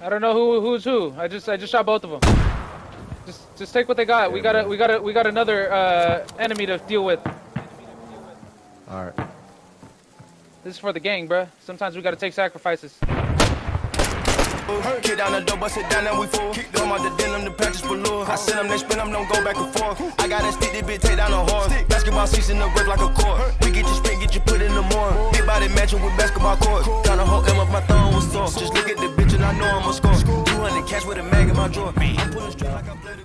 I don't know who who's who. I just I just shot both of them. Just just take what they got. We got a we got a we got another uh, enemy to deal with. All right. This is for the gang, bruh. Sometimes we gotta take sacrifices. Kick down the door, bust it down, and we full. Kick them out the denim, the patches below. I send them, they spin them, don't go back and forth. I got that stick, this bitch take down a horse. Basketball season, the rip like a court. We get you spin, get you put in the morning. Big body matching with basketball court. Got a whole M up, my thumb was sore. Just look at the bitch and I know I'ma score. 200 cash with a mag in my drawer. I'm pulling straight like I'm bloody.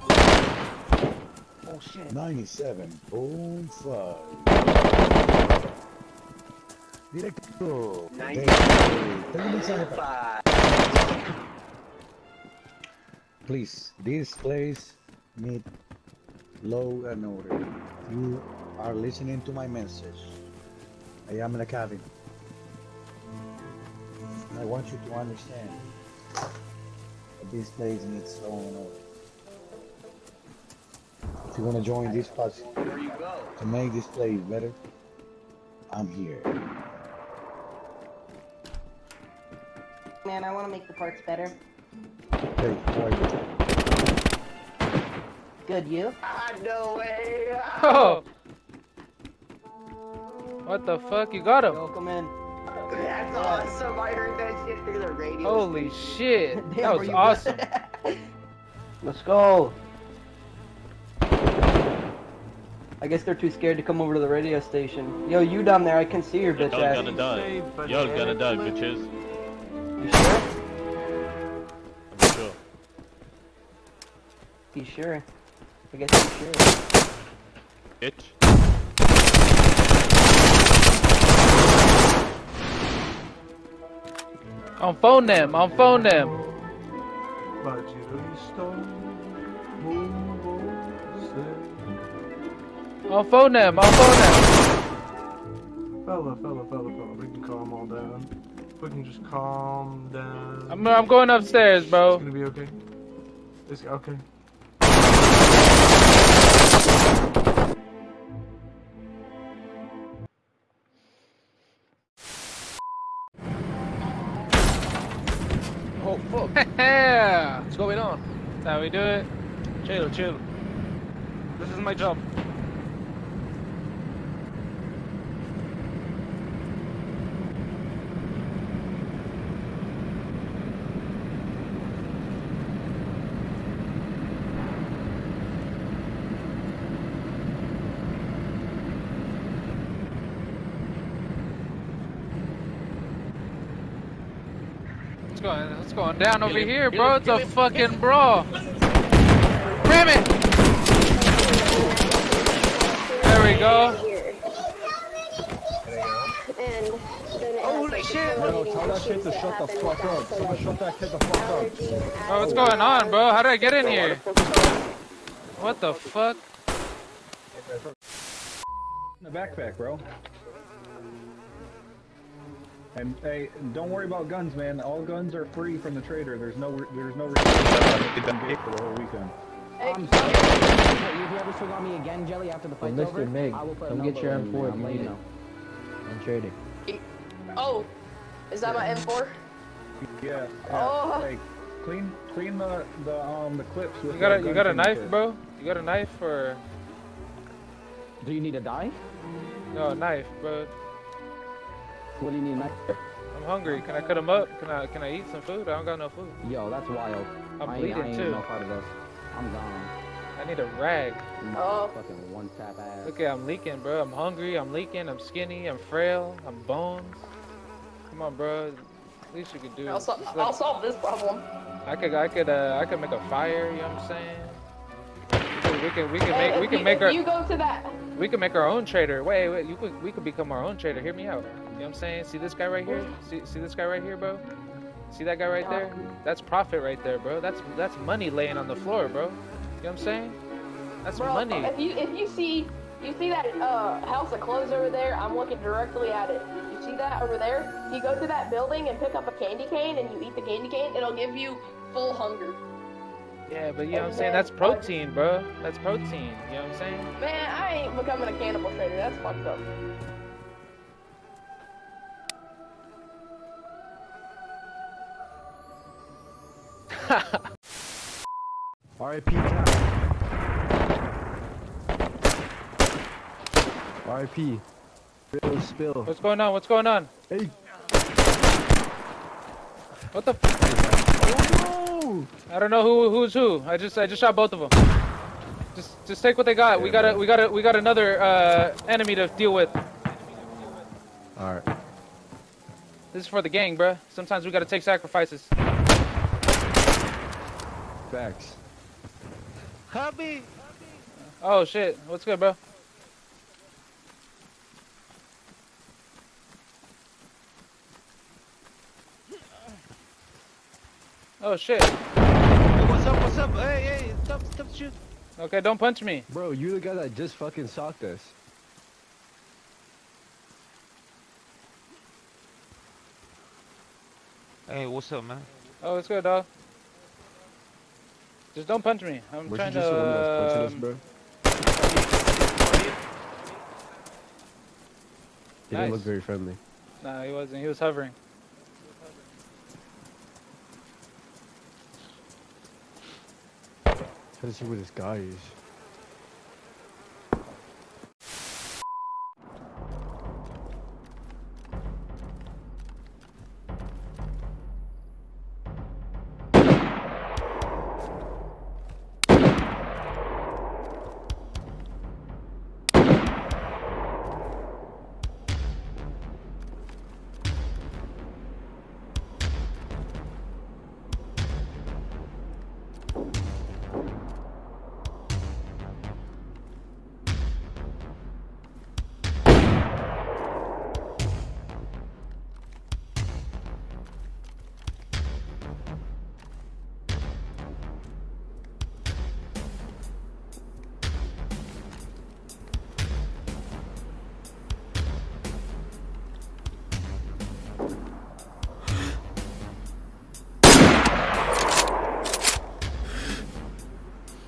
Oh shit. 97, boom, five. Directo. 97, 5. Please, this place need law and order. You are listening to my message. I am in the cabin. I want you to understand that this place needs law and order. If you want to join this go? to make this place better, I'm here. Man, I want to make the parts better. Hey, how are you? Good, you? Ah, no way. Oh. What the fuck? You got him? Welcome in. That's awesome. I heard that shit through the radio. Holy shit. Damn, That was awesome. Let's go. I guess they're too scared to come over to the radio station. Yo, you down there, I can see your bitch Y'all gonna die. Y'all gonna die, bitches. You sure? You sure? I guess you sure. Bitch. On phone them. I'm phone them. On phone them. On phone them. Fella, fella, fella, fella, we can calm all down. We can just calm down. I'm I'm going upstairs, bro. It's gonna be okay. It's okay. What's going on? That's how we do it. Chill, chill. This is my job. Going What's going down over him, here, bro? him, It's a him, fucking brawl. Ram it. There we go. Holy shit. tell that kid to shut the fuck up. Someone shut that kid the fuck up. Bro, what's going on, bro? How did I get in here? What the fuck? In the backpack, bro. And hey, don't worry about guns, man. All guns are free from the trader. There's no, there's no reason to get for the whole weekend. I'm sorry. If you ever swing on me again, Jelly, after the fight's Mr. over, Mig, I will put come an get your elbow in M4 you, if I'm you letting need you it. know. I'm trading. Oh, is that my M4? Yeah. yeah. Oh. Hey, clean, clean the the um the clips with You got a you got a knife, kit. bro? You got a knife or Do you need a die? no a knife, bro? What do you need a knife for? I'm hungry. Can I cut him up? Can I can I eat some food? I don't got no food. Yo, that's wild. I'm I ain't, bleeding I ain't too. no part of this. I'm gone. I need a rag. Oh. Fucking one tap ass. Look at I'm leaking, bro. I'm hungry. I'm leaking. I'm skinny. I'm frail. I'm bones. Come on, bro. At least you could do. I'll, sol- Just I'll let- solve this problem. I could I could uh I could make a fire. You know what I'm saying? We can we can Hey, make we can you, make if our you go to that. We can make our own trader. Wait wait you could we could become our own trader. Hear me out. You know what I'm saying? See this guy right here? See see this guy right here, bro? See that guy right there? That's profit right there, bro. That's that's money laying on the floor, bro. You know what I'm saying? That's Bro, money. if you if you see you see that uh, house of clothes over there, I'm looking directly at it. You see that over there? You go to that building and pick up a candy cane and you eat the candy cane, it'll give you full hunger. Yeah, but you know what I'm saying? That's protein, bro. That's protein. You know what I'm saying? Man, I ain't becoming a cannibal trader. That's fucked up. R.I.P. Cat. R.I.P. Spill, spill. What's going on? What's going on? Hey. What the? F I don't know who who's who. I just I just shot both of them. Just just take what they got. we Yeah, got a we got a we got another uh, enemy to deal with. Alright. This is for the gang, bruh. Sometimes we gotta take sacrifices. Facts. Hubby. Oh shit. What's good, bro? Oh shit. What's up? What's up? Hey, hey, stop, stop shooting. Okay, don't punch me. Bro, you're the guy that just fucking socked us. Hey, what's up, man? Oh, it's good, dog. Just don't punch me. I'm Weren't trying you just the one that was punching to. us, um, bro? He didn't look very friendly. Nah, he wasn't. He was hovering. To see where this guy is.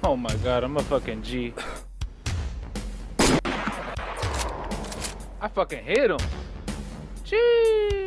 Oh my god, I'm a fucking G. I fucking hit him. Gee.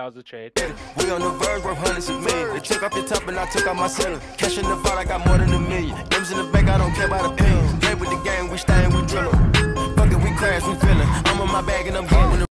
That was a trade. We on the verge worth hundreds of millions. They took off your top and I took out my center. Cash in the vault, I got more than a million. M's in the bank, I don't care about the pin. Play with the game, we staying, we drillin'. Fuck it, we crash, we feelin'. I'm on my bag and I'm getting